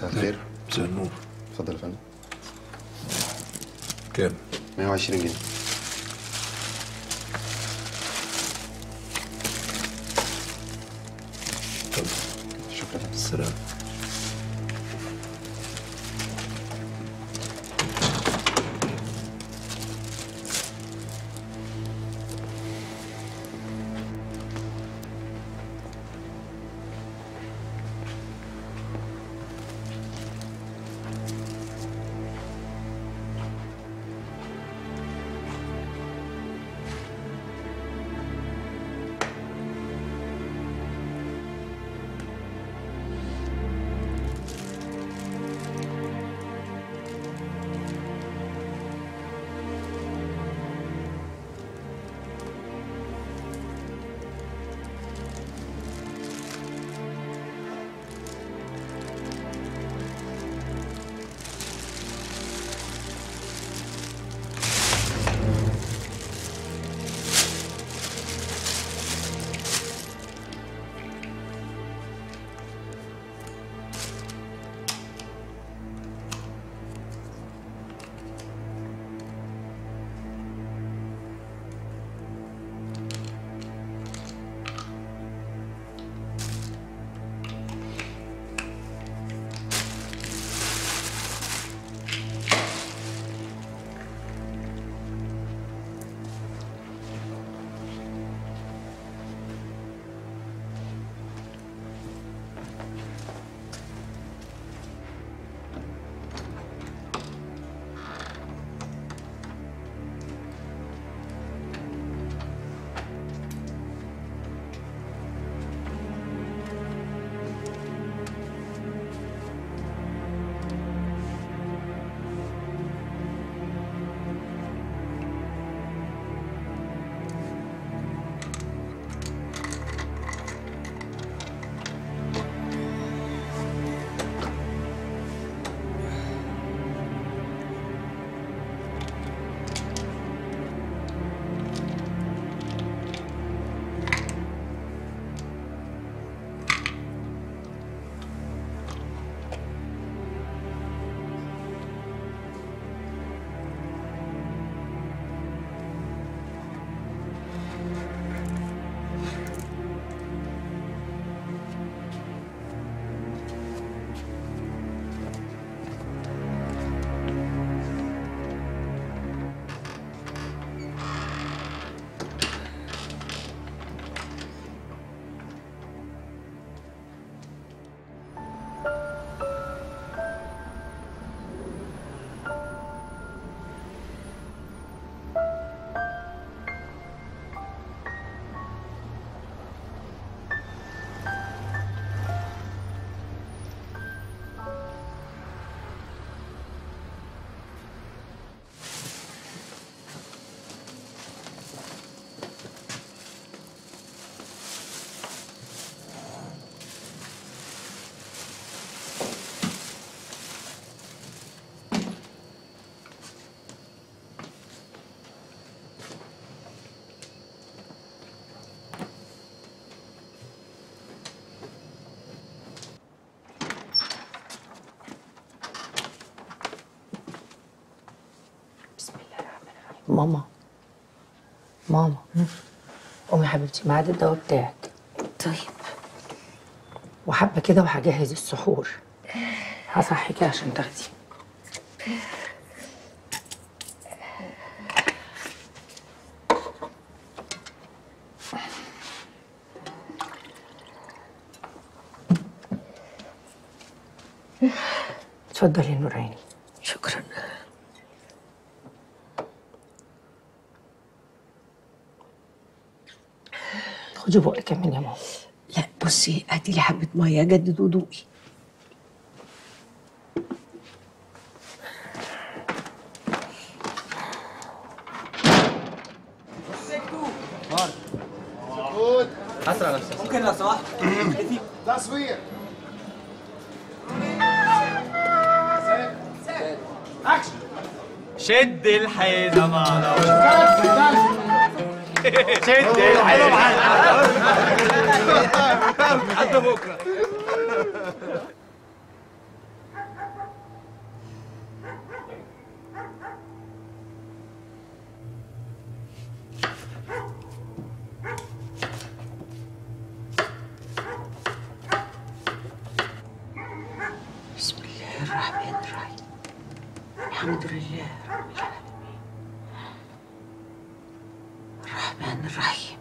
مساء الخير مساء النور اتفضل يا فندم. كام؟ 120 جنيه. شكرا. السلام ماما. ماما. قومي يا حبيبتي ميعاد الدواء بتاعك. طيب. وحبة كده وهجهز السحور. هصحيكي عشان تاخدي. اتفضلي يا نور عيني شكرا. خدي بقك كمان يا ماما. لا بصي هاتي لي حبة مية اجدد وضوئي اسرع نفسك ممكن لو سمحت تصوير شد الحزام على شد الحزام لحد بكرة. الرحمن الرحيم.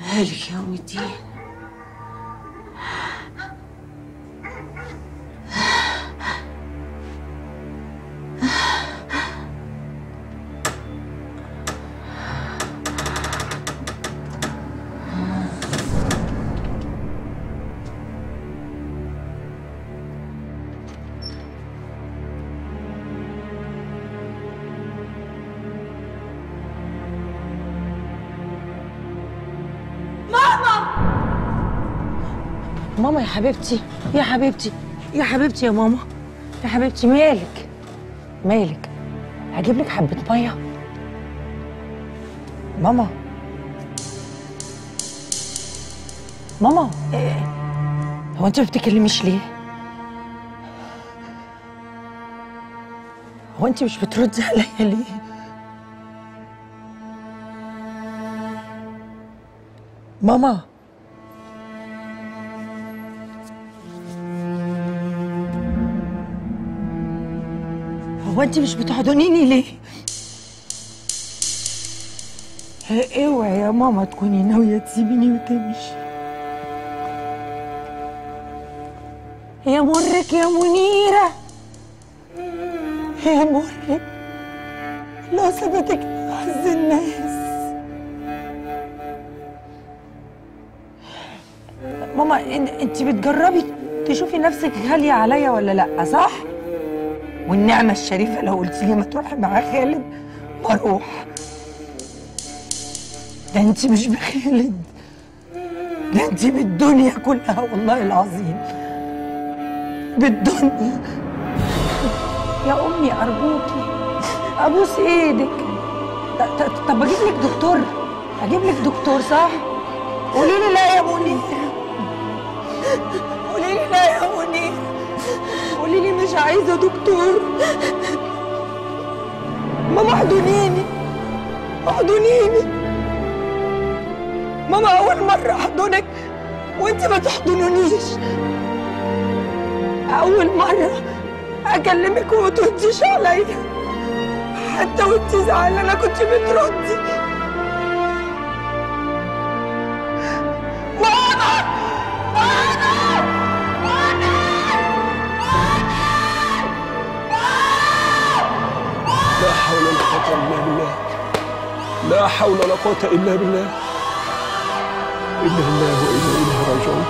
مالك يوم الدين؟ ماما يا حبيبتي يا حبيبتي يا حبيبتي يا ماما يا حبيبتي مالك مالك هجيب لك حبة مية ماما ماما؟ هو انت ما بتكلميش ليه؟ هو انت مش بتردي عليا ليه؟ ماما هو انت مش بتحضنيني ليه؟ ها، اوعي يا ماما تكوني ناوية تسيبيني وتمشي يا مرك يا منيرة يا مرك لو سبتك أعز الناس ماما انت بتجربي تشوفي نفسك غالية عليا ولا لأ صح؟ والنعمة الشريفة لو قلت لي ما تروحي مع خالد بروح. ده انت مش بخالد ده انت بالدنيا كلها والله العظيم. بالدنيا. يا أمي أرجوكي. أبوس إيدك. طب أجيب لك دكتور. أجيب لك دكتور صح؟ قولي لي لا يا منير. قولي لي مش عايزة دكتور. ماما أحضنيني. أحضنيني. ماما أول مرة أحضنك وأنت ما تحضنونيش. أول مرة أكلمك وما ترديش عليا. حتى وأنت زعلانة كنت بتردي. ماما! لا حول ولا قوة إلا بالله. إنا لله وإنا إليه راجعون.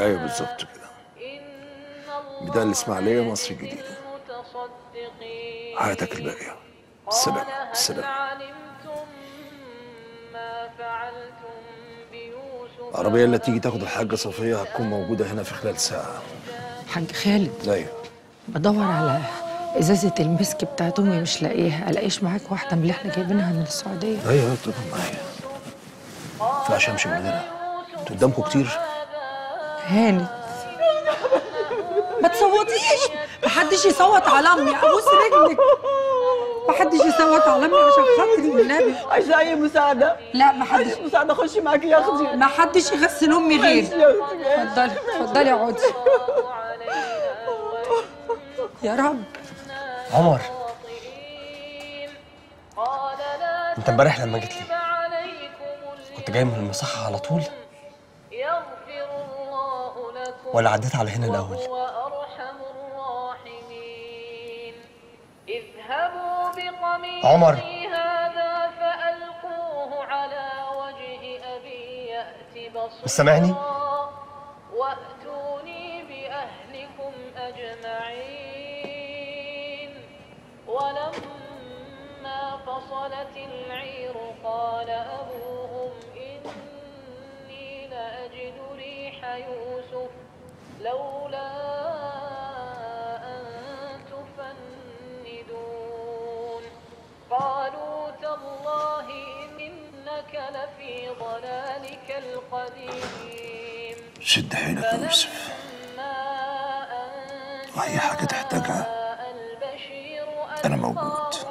أيوه بالظبط كده. ميدان الإسماعيلية مصر الجديدة حياتك الباقية. السلام السلام العربية اللي تيجي تاخد الحاجة صفية هتكون موجودة هنا في خلال ساعة. حاج خالد. أيوه. بدور على إزازة المسك بتاعت أمي مش لاقيها. ألاقيش معاك واحدة من اللي إحنا جايبينها من السعودية. أيوه طبعا معايا. ما ينفعش أمشي من غيرها أنتوا قدامكم كتير. هانت. ما تصوتيش. محدش يصوت على أمي. أبوس رجلك. محدش يصوت على أمي عشان خاطري والنبي عايزة أي مساعدة؟ لا محدش عايزة مساعدة؟ أخش معاكي يا أختي. محدش يغسل أمي غيري. اتفضلي اتفضلي اقعدي يا رب. عمر. انت امبارح لما جيت لي كنت جاي من المصحة على طول؟ يغفر الله ولا عديت على هنا الأول وهو أرحم الراحمين اذهبوا بقميصي عمر. هذا فألقوه على وجه أبي يأت بصيرا مش سامعني؟ وأتوني بأهلكم أجمعين ولما فصلت العير قال أبوهم لأجد ريح يوسف لولا أن تفندون. قالوا تالله إنك لفي ضلالك القديم. شد حيلك يا يوسف. وأي حاجة تحتاجها أنا موجود.